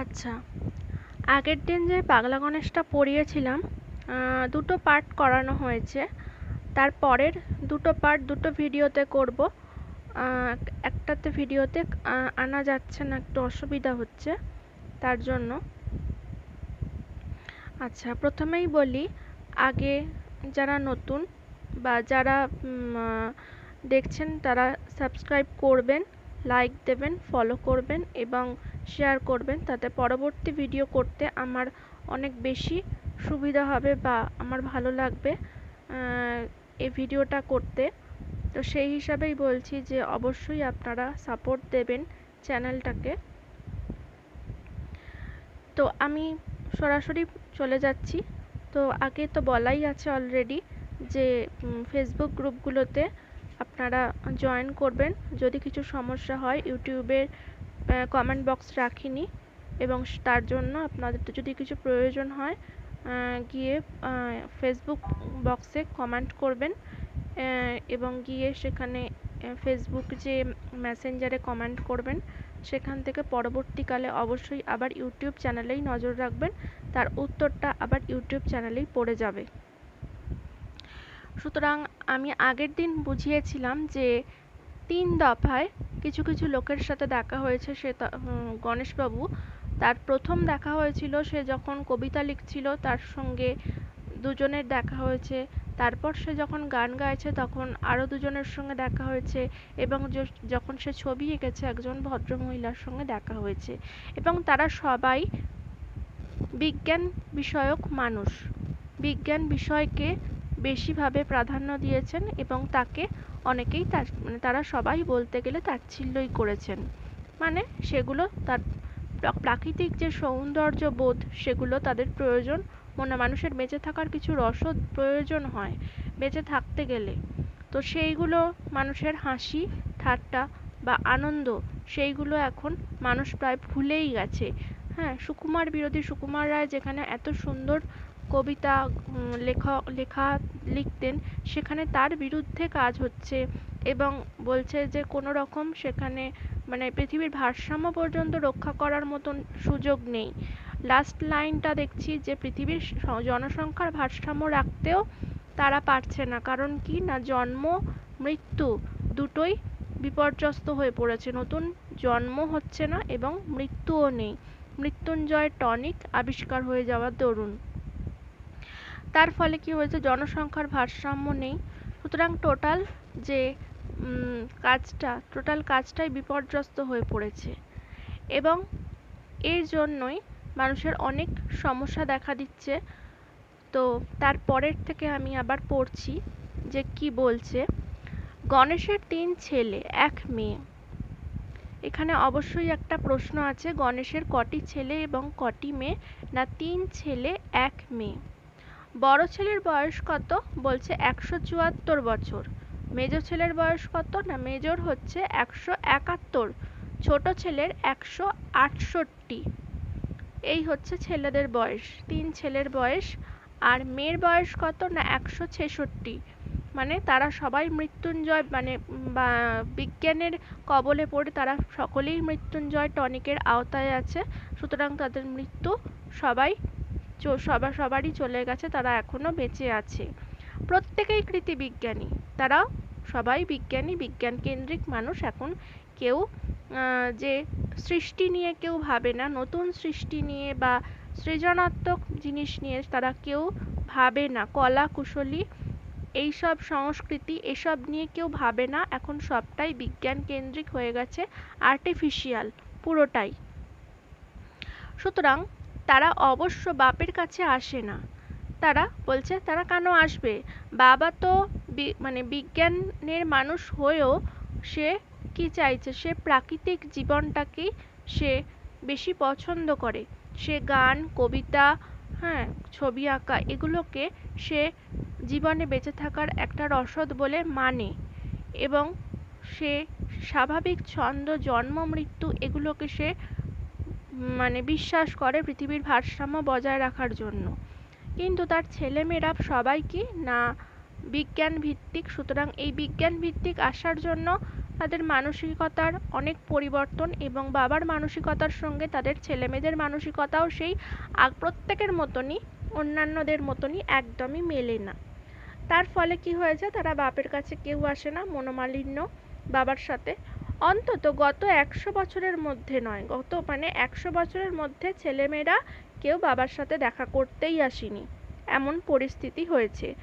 আচ্ছা। আগের দিন যে পাগলা গণেশটা পড়িয়েছিলাম দুটো পার্ট করানো হয়েছে। তার পরের দুটো পার্ট দুটো ভিডিওতে করব। একটাতে ভিডিওতে আনা যাচ্ছে না, একটু অসুবিধা হচ্ছে, তার জন্য। আচ্ছা প্রথমেই বলি, আগে যারা নতুন বা যারা দেখছেন, তারা সাবস্ক্রাইব করবেন লাইক দেবেন ফলো করবেন এবং শেয়ার করবেন, তাতে পরবর্তী ভিডিও করতে আমার অনেক বেশি সুবিধা হবে বা আমার ভালো লাগবে এই ভিডিওটা করতে। তো সেই হিসাবেই বলছি যে অবশ্যই আপনারা সাপোর্ট দেবেন চ্যানেলটাকে তো আমি সরাসরি চলে যাচ্ছি। তো আগে তো বলাই আছে অলরেডি যে ফেসবুক গ্রুপগুলোতে আপনারা জয়েন করবেন। যদি কিছু সমস্যা হয় ইউটিউবের কমেন্ট বক্স রাখিনি এবং তার জন্য আপনাদের যদি কিছু প্রয়োজন হয় গিয়ে ফেসবুক বক্সে কমেন্ট করবেন এবং গিয়ে সেখানে ফেসবুক যে মেসেঞ্জারে কমেন্ট করবেন, সেখান থেকে পরবর্তীকালে অবশ্যই আবার ইউটিউব চ্যানেলেই নজর রাখবেন, তার উত্তরটা আবার ইউটিউব চ্যানেলেই পড়ে যাবে। সুতরাং আমি আগের দিন বুঝিয়েছিলাম যে তিন দফায় কিছু কিছু লোকের সাথে দেখা হয়েছে। সে গণেশবাবু, তার প্রথম দেখা হয়েছিল সে যখন কবিতা লিখছিল, তার সঙ্গে দুজনের দেখা হয়েছে। তারপর সে যখন গান গাইছে, তখন আরও দুজনের সঙ্গে দেখা হয়েছে এবং যখন সে ছবি এঁকেছে, একজন ভদ্রমহিলার সঙ্গে দেখা হয়েছে এবং তারা সবাই বিজ্ঞান বিষয়ক মানুষ। বিজ্ঞান বিষয়কে বেশিভাবে প্রাধান্য দিয়েছেন এবং তাকে অনেকেই তার মানে তারা সবাই বলতে গেলে তাচ্ছিল্যই করেছেন। মানে সেগুলো তার প্রাকৃতিক যে সৌন্দর্য বোধ সেগুলো তাদের প্রয়োজন। মনে, মানুষের বেঁচে থাকার কিছু রসদ প্রয়োজন হয় বেঁচে থাকতে গেলে। তো সেইগুলো মানুষের হাসি, ঠাট্টা বা আনন্দ, সেইগুলো এখন মানুষ প্রায় ভুলেই গেছে। হ্যাঁ সুকুমার বিরোধী, সুকুমার রায় যেখানে এত সুন্দর কবিতা লেখা লেখা লিখতেন, সেখানে তার বিরুদ্ধে কাজ হচ্ছে এবং বলছে যে কোনো রকম সেখানে মানে পৃথিবীর ভারসাম্য পর্যন্ত রক্ষা করার মতন সুযোগ নেই। লাস্ট লাইনটা দেখছি যে পৃথিবীর জনসংখ্যার ভারসাম্য রাখতেও তারা পারছে না। কারণ কি না, জন্ম, মৃত্যু দুটোই বিপর্যস্ত হয়ে পড়েছে। নতুন জন্ম হচ্ছে না এবং মৃত্যুও নেই। মৃত্যুঞ্জয় টনিক আবিষ্কার হয়ে যাওয়ার দরুন তার ফলে কি হয়েছে? জনসংখ্যার ভারসাম্য নেই। সুতরাং টোটাল যে কাজটা টোটাল কাজটাই বিপর্যস্ত হয়ে পড়েছে। এবং এর জন্যই মানুষের অনেক সমস্যা দেখা দিচ্ছে। তো তারপরের থেকে আমি আবার পড়ছি যে কি বলছে, গণেশের তিন ছেলে, এক মেয়ে। এখানে অবশ্যই একটা প্রশ্ন আছে, গণেশের কটি ছেলে এবং কটি মেয়ে? না, তিন ছেলে, এক মেয়ে। বড় ছেলের বয়স কত? বলছে একশো চুয়াত্তর বছর। মেজ ছেলের বয়স কত? না, মেজর হচ্ছে একশো একাত্তর। ছোট ছেলের একশো আটষট্টি। এই হচ্ছে ছেলেদের বয়স। তিন ছেলের বয়স। আর মেয়ের বয়স কত? না, একশো ছেষট্টি। মানে তারা সবাই মৃত্যুঞ্জয় মানে বিজ্ঞানের কবলে পড়ে তারা সকলেই মৃত্যুঞ্জয় টনিকের আওতায় আছে। সুতরাং তাদের মৃত্যু সবাই সবার সবারই চলে গেছে, তারা এখনও বেঁচে আছে। প্রত্যেকেই কৃতি বিজ্ঞানী তারা সবাই বিজ্ঞানী বিজ্ঞান কেন্দ্রিক মানুষ। এখন কেউ যে সৃষ্টি নিয়ে কেউ ভাবে না, নতুন সৃষ্টি নিয়ে বা সৃজনাত্মক জিনিস নিয়ে তারা কেউ ভাবে না। কলা, কুশলী, এইসব সংস্কৃতি, এসব নিয়ে কেউ ভাবে না। এখন সবটাই বিজ্ঞান কেন্দ্রিক হয়ে গেছে, আর্টিফিশিয়াল, পুরোটাই। সুতরাং তারা অবশ্য বাপের কাছে আসে না। তারা বলছে, তারা কেন আসবে? বাবা তো মানে বিজ্ঞানের মানুষ হয়েও সে কি চাইছে? সে প্রাকৃতিক জীবনটাকেই সে বেশি পছন্দ করে। সে গান, কবিতা হ্যাঁ ছবি আঁকা, এগুলোকে সে জীবনে বেঁচে থাকার একটা রসদ বলে মানে। এবং সে স্বাভাবিক ছন্দ, জন্ম, মৃত্যু, এগুলোকে সে মানে বিশ্বাস করে পৃথিবীর ভারসাম্য বজায় রাখার জন্য। কিন্তু তার ছেলেমেয়েরা সবাই কি? না বিজ্ঞান ভিত্তিক সুতরাং এই বিজ্ঞান ভিত্তিক আসার জন্য তাদের মানসিকতার অনেক পরিবর্তন এবং বাবার মানসিকতার সঙ্গে তাদের ছেলেমেয়েদের মানসিকতাও সেই আগ প্রত্যেকের মতনই, অন্যান্যদের মতনই একদমই মেলে না। তার ফলে কি হয়েছে? তারা বাপের কাছে কেউ আসে না, মনোমালিন্য বাবার সাথে। অন্তত গত একশো বছরের মধ্যে নয়, গত মানে একশো বছরের মধ্যে ছেলেমেয়েরা কেউ বাবার সাথে দেখা করতেই আসেনি। এমন পরিস্থিতি হয়েছে।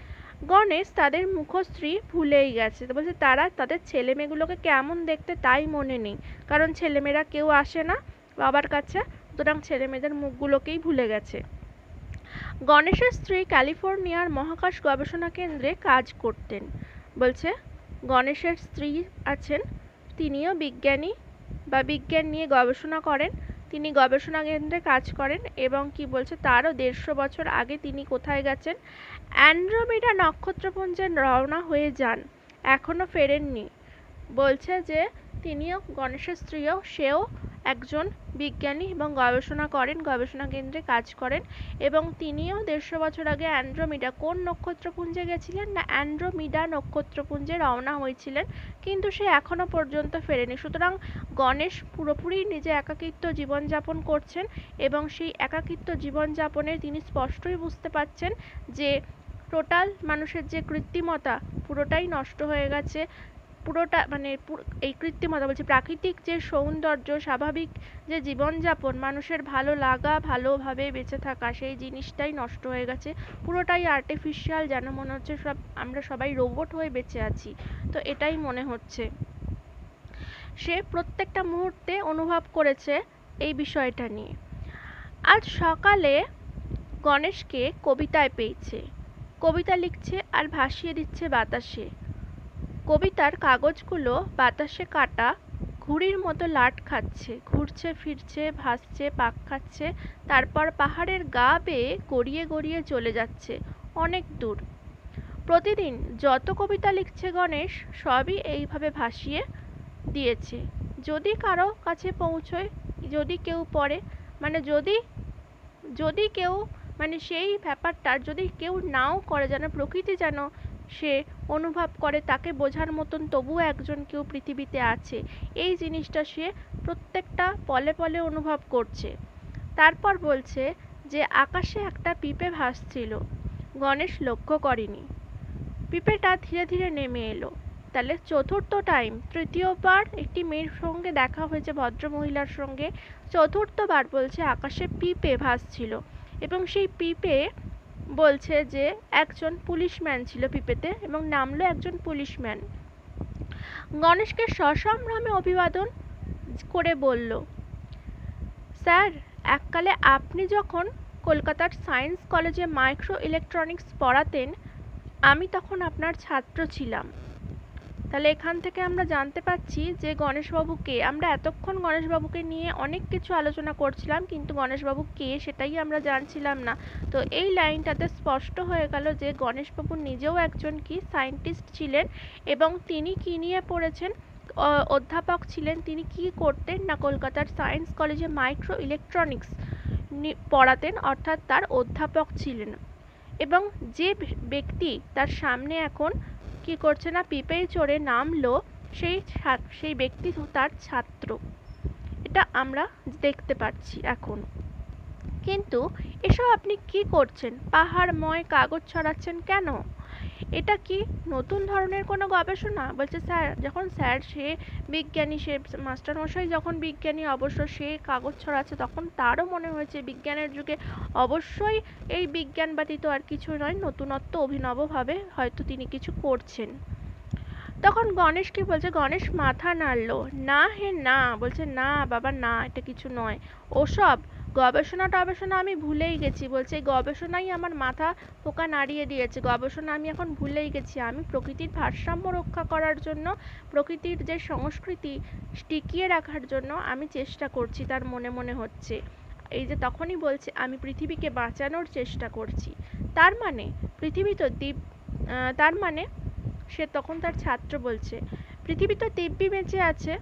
গণেশ তাদের মুখশ্রী ভুলেই গেছে। বলছে, তারা, তাদের ছেলে মেয়েগুলোকে কেমন দেখতে তাই মনে নেই। কারণ ছেলেমেয়েরা কেউ আসে না বাবার কাছে, সুতরাং ছেলে মেয়েদের মুখগুলোকেই ভুলে গেছে। গণেশের স্ত্রী ক্যালিফোর্নিয়ার মহাকাশ গবেষণা কেন্দ্রে কাজ করতেন। বলছে, গণেশের স্ত্রী আছেন তিনিও বিজ্ঞানী বা বিজ্ঞান নিয়ে গবেষণা করেন। তিনি গবেষণা কেন্দ্রে কাজ করেন এবং কি বলছে, তারও দেড়শো বছর আগে তিনি কোথায় গেছেন? অ্যান্ড্রোমিডা নক্ষত্রপুঞ্জে রওনা হয়ে যান, এখনও ফেরেননি। বলছে যে, তিনিও গণেশের স্ত্রীও, সেও একজন বিজ্ঞানী এবং গবেষণা করেন, গবেষণা কেন্দ্রে কাজ করেন এবং তিনিও দেড়শো বছর আগে অ্যান্ড্রোমিডা কোন নক্ষত্রপুঞ্জে গেছিলেন না অ্যান্ড্রোমিডা নক্ষত্রপুঞ্জে রওনা হয়েছিলেন, কিন্তু সে এখনও পর্যন্ত ফেরেনি। সুতরাং গণেশ পুরোপুরি নিজে একাকিত্ব জীবনযাপন করছেন এবং সেই একাকিত্ব জীবনযাপনে তিনি স্পষ্টই বুঝতে পারছেন যে টোটাল মানুষের যে কৃত্রিমতা পুরোটাই নষ্ট হয়ে গেছে। পুরোটা মানে এই কৃত্রিমতা বলছি। প্রাকৃতিক যে সৌন্দর্য, স্বাভাবিক যে জীবনযাপন, মানুষের ভালো লাগা, ভালোভাবে বেঁচে থাকা, সেই জিনিসটাই নষ্ট হয়ে গেছে। পুরোটাই আর্টিফিশিয়াল যেন মনে হচ্ছে সব, আমরা সবাই রোবট হয়ে বেঁচে আছি। তো এটাই মনে হচ্ছে। সে প্রত্যেকটা মুহূর্তে অনুভব করেছে এই বিষয়টা নিয়ে। আজ সকালে গণেশকে কবিতায় পেয়েছে। কবিতা লিখছে আর ভাসিয়ে দিচ্ছে বাতাসে। কবিতার কাগজগুলো বাতাসে কাটা, ঘুড়ির মতো লাট খাচ্ছে, ঘুরছে, ফিরছে, ভাসছে, পাক খাচ্ছে, তারপর পাহাড়ের গা বেয়ে গড়িয়ে গড়িয়ে চলে যাচ্ছে, অনেক দূর। প্রতিদিন যত কবিতা লিখছে গণেশ, সবই এইভাবে ভাসিয়ে দিয়েছে। যদি কারও কাছে পৌঁছয়, যদি কেউ পড়ে মানে যদি যদি কেউ মানে সেই ব্যাপারটা যদি কেউ নাও করে যেন, প্রকৃতি যেন সে অনুভব করে তাকে বোঝার মতন তবুও একজন কেউ পৃথিবীতে আছে। এই জিনিসটা সে প্রত্যেকটা পলে পলে অনুভব করছে। তারপর বলছে যে আকাশে একটা পিঁপে ভাসছিল। গণেশ লক্ষ্য করেনি। পিঁপেটা ধীরে ধীরে নেমে এলো। তাহলে চতুর্থ টাইম তৃতীয়বার একটি মেয়ের সঙ্গে দেখা হয়েছে, ভদ্রমহিলার সঙ্গে। চতুর্থবার বলছে আকাশে পিঁপে ভাসছিল। এবং সেই পিঁপে বলছে যে, একজন পুলিশম্যান ছিল পিপেতে এবং নামলো একজন পুলিশম্যান। গণেশকে সসম্ভ্রমে অভিবাদন করে বলল, স্যার, এককালে আপনি যখন কলকাতার সায়েন্স কলেজে মাইক্রো ইলেকট্রনিক্স পড়াতেন, আমি তখন আপনার ছাত্র ছিলাম। তাহলে এখান থেকে আমরা জানতে পারছি যে গণেশবাবু কে আমরা এতক্ষণ গণেশবাবুকে নিয়ে অনেক কিছু আলোচনা করছিলাম, কিন্তু গণেশবাবু কে সেটাই আমরা জানছিলাম না। তো এই লাইনটাতে স্পষ্ট হয়ে গেল যে গণেশবাবু নিজেও একজন কি সায়েন্টিস্ট ছিলেন এবং তিনি কী নিয়ে পড়েছেন অধ্যাপক ছিলেন, তিনি কি করতেন না কলকাতার সায়েন্স কলেজে মাইক্রো ইলেকট্রনিক্স পড়াতেন, অর্থাৎ তার অধ্যাপক ছিলেন। এবং যে ব্যক্তি তার সামনে এখন কি করছে না পিপেই চড়ে নামলো, সেই সেই ব্যক্তি তার ছাত্র। এটা আমরা দেখতে পাচ্ছি এখন। কিন্তু এসব আপনি কি করছেন? পাহাড়ময় কাগজ ছড়াচ্ছেন কেন? এটা কি নতুন ধরনের কোনো গবেষণা? বলছে, স্যার, যখন স্যার, সে বিজ্ঞানী, সে মাস্টারমশাই যখন বিজ্ঞানী, অবশ্য সে কাগজ ছড়াচ্ছে তখন তারও মনে হয়েছে বিজ্ঞানের যুগে অবশ্যই এই বিজ্ঞান ব্যতীত আর কিছু নয়, নতুনত্ব অভিনবভাবে হয়তো তিনি কিছু করছেন। তখন গণেশ কি বলছে? গণেশ মাথা নাড়লো। না হে না। বলছে, না বাবা, না, এটা কিছু নয়। ওসব, গবেষণা টবেষণা আমি ভুলেই গেছি। বলছে, গবেষণাই আমার মাথা পোকা নাড়িয়ে দিয়েছে। গবেষণা আমি এখন ভুলেই গেছি। আমি প্রকৃতির ভারসাম্য রক্ষা করার জন্য, প্রকৃতির যে সংস্কৃতি টিকিয়ে রাখার জন্য আমি চেষ্টা করছি, তার মনে মনে হচ্ছে। এই যে তখনই বলছে, আমি পৃথিবীকে বাঁচানোর চেষ্টা করছি। তার মানে পৃথিবী তো দ্বীপ তার মানে সে তখন তার ছাত্র বলছে, পৃথিবী তো দিব্যি বেঁচে আছে,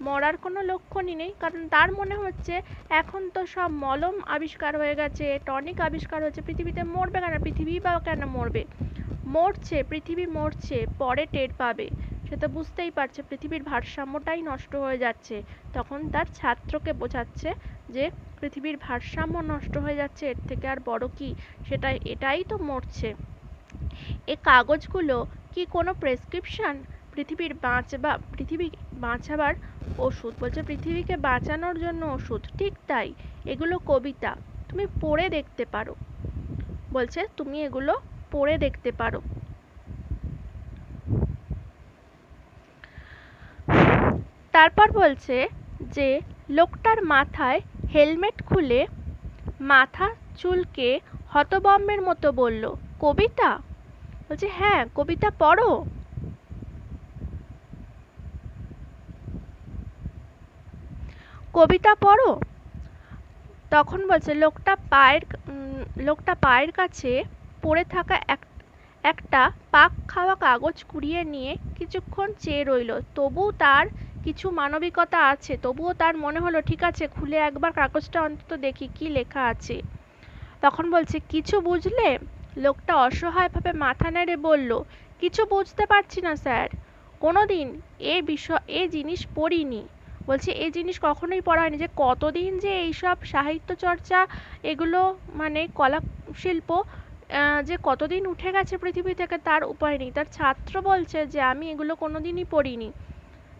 মরার কোনো লক্ষণই নেই, কারণ তার মনে হচ্ছে এখন তো সব মলম আবিষ্কার হয়ে গেছে, টনিক আবিষ্কার হয়েছে পৃথিবীতে মরবে কেন, পৃথিবী বা কেন মরবে? মরছে, পৃথিবী মরছে, পরে টের পাবে। সে তো বুঝতেই পারছে, পৃথিবীর ভারসাম্যটাই নষ্ট হয়ে যাচ্ছে। তখন তার ছাত্রকে বোঝাচ্ছে যে, পৃথিবীর ভারসাম্য নষ্ট হয়ে যাচ্ছে, এর থেকে আর বড় কি? সেটা এটাই তো মরছে। এ কাগজগুলো কি কোনো প্রেসক্রিপশন পৃথিবীর বাঁচবা পৃথিবী বাঁচাবার ওষুধ? বলছে, পৃথিবীকে বাঁচানোর জন্য ওষুধ। ঠিক তাই। এগুলো কবিতা। তুমি পড়ে দেখতে পারো। বলছে, তুমি এগুলো পড়ে দেখতে পারো। তারপর বলছে যে, লোকটার মাথায় হেলমেট খুলে মাথা চুলকে হতবম্বের মতো বলল, কবিতা বলছে হ্যাঁ কবিতা পড়ো। কবিতা পড়ো? তখন বলছে, লোকটা পায়ের লোকটা পায়ের কাছে পড়ে থাকা এক, একটা পাক খাওয়া কাগজ কুড়িয়ে নিয়ে কিছুক্ষণ চেয়ে রইল। তবু তার কিছু মানবিকতা আছে, তবুও তার মনে হলো, ঠিক আছে, খুলে একবার কাগজটা অন্তত দেখি, কি লেখা আছে? তখন বলছে, কিছু বুঝলে? লোকটা অসহায়ভাবে মাথা নেড়ে বলল, কিছু বুঝতে পারছি না, স্যার। কোনো দিন এ বিষয়, এ জিনিস পড়িনি। বলছে এই জিনিস কখনোই পড়া হয়নি যে কতদিন যে এইসব সাহিত্য চর্চা, এগুলো মানে কলা শিল্প যে কতদিন উঠে গেছে পৃথিবী থেকে তার উপায় নেই। তার ছাত্র বলছে যে, আমি এগুলো কোনোদিনই পড়িনি।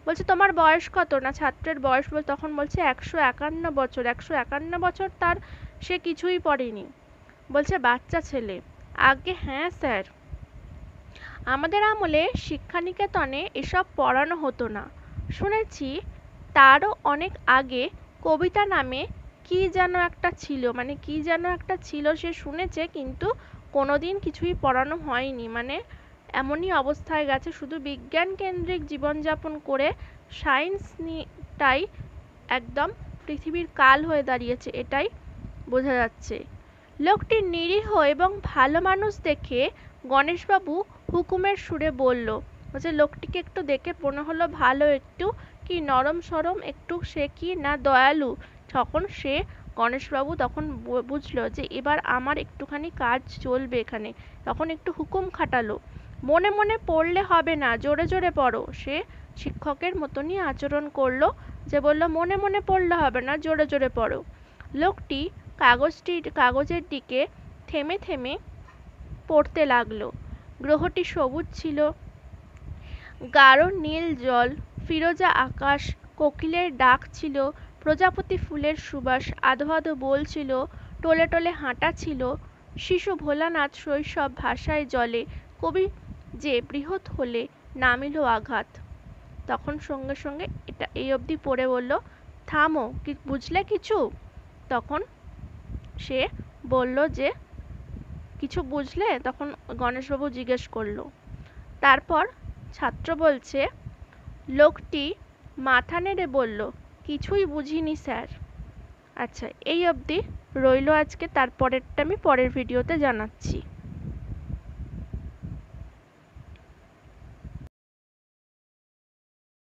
বলছে, তোমার বয়স কত? না, ছাত্রের বয়স তখন বলছে, একশো একান্ন বছর। একশো একান্ন বছর তার সে কিছুই পড়েনি। বলছে, বাচ্চা ছেলে। আগে হ্যাঁ স্যার। আমাদের আমলে শিক্ষানিকেতনে এসব পড়ানো হতো না। শুনেছি তারও অনেক আগে কবিতা নামে কি যেন একটা ছিল মানে কি যেন একটা ছিল, সে শুনেছে কিন্তু কোনোদিন কিছুই পড়ানো হয়নি। মানে এমনই অবস্থায় গেছে, শুধু বিজ্ঞান কেন্দ্রিক জীবনযাপন করে সায়েন্স টাই একদম পৃথিবীর কাল হয়ে দাঁড়িয়েছে, এটাই বোঝা যাচ্ছে। লোকটি নিরীহ এবং ভালো মানুষ দেখে গণেশবাবু হুকুমের সুরে বলল যে লোকটিকে একটু দেখে মনে হলো ভালো একটু কি নরম সরম একটু সে কি না দয়ালু? তখন সে গণেশবাবু তখন বুঝলো যে এবার আমার একটুখানি কাজ চলবে এখানে। তখন একটু হুকুম খাটালো, মনে মনে পড়লে হবে না, জোরে জোরে পড়ো। সে শিক্ষকের মতনই আচরণ করল, যে বলল, মনে মনে পড়লে হবে না, জোরে জোরে পড়ো। লোকটি কাগজটি, কাগজের দিকে থেমে থেমে পড়তে লাগল। গ্রহটি সবুজ ছিল। গাঢ় নীল জল, ফিরোজা আকাশ, কোকিলের ডাক ছিল, প্রজাপতি ফুলের সুবাস, আধো আধো বলছিল টলে টলে হাঁটা ছিল। শিশু ভোলানাথ শৈশব ভাষায় জলে, কবি যে বৃহৎ হলে নামিল আঘাত। তখন সঙ্গে সঙ্গে এটা এই অবধি পড়ে বলল, থামো, কি, বুঝলে কিছু? তখন সে বলল যে, কিছু বুঝলে? তখন গণেশবাবু জিজ্ঞেস করল। তারপর ছাত্র বলছে, লোকটি মাথা নেড়ে বলল, কিছুই বুঝিনি স্যার। আচ্ছা এই অবধি রইল আজকে, তারপরেরটা আমি পরের ভিডিওতে জানাচ্ছি।